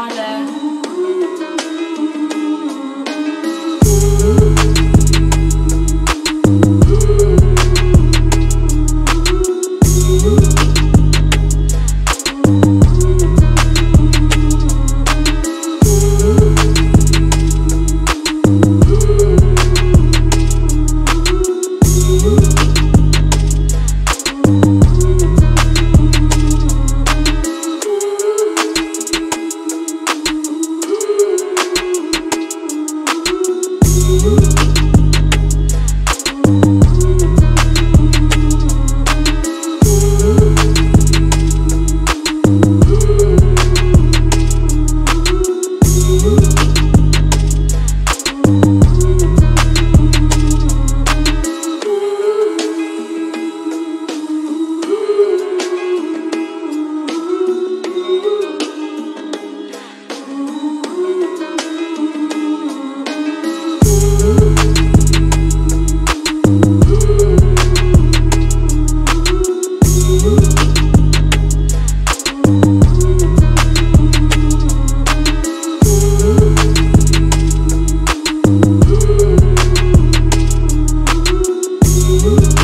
Ooh. Ooh. You